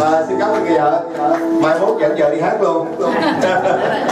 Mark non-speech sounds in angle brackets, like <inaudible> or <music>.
và xin cảm ơn người vợ mai mốt dẫn vợ đi hát luôn. <laughs>